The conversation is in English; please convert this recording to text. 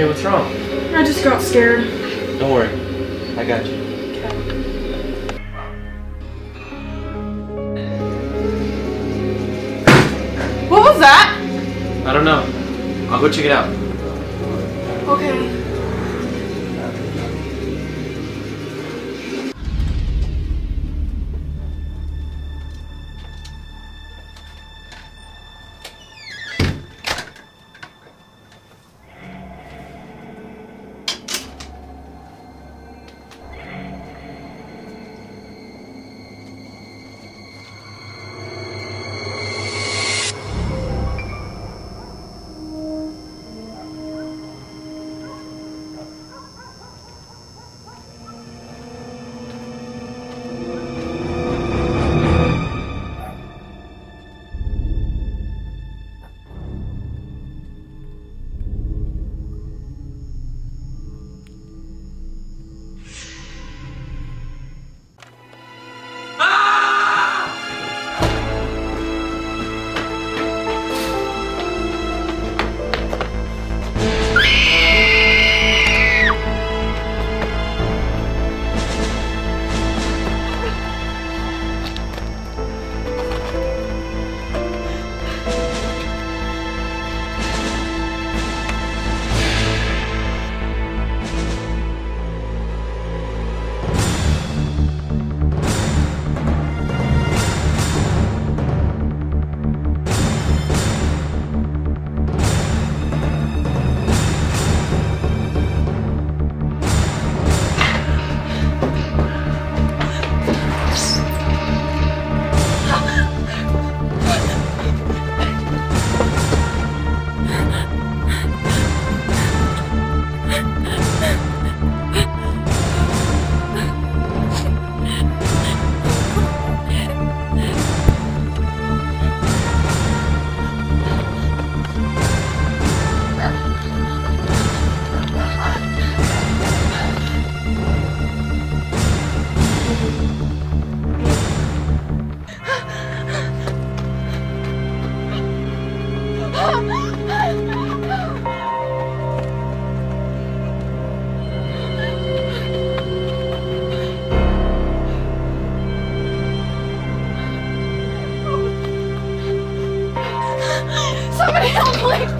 Hey, what's wrong? I just got scared. Don't worry. I got you. What was that? I don't know. I'll go check it out. Okay. Somebody help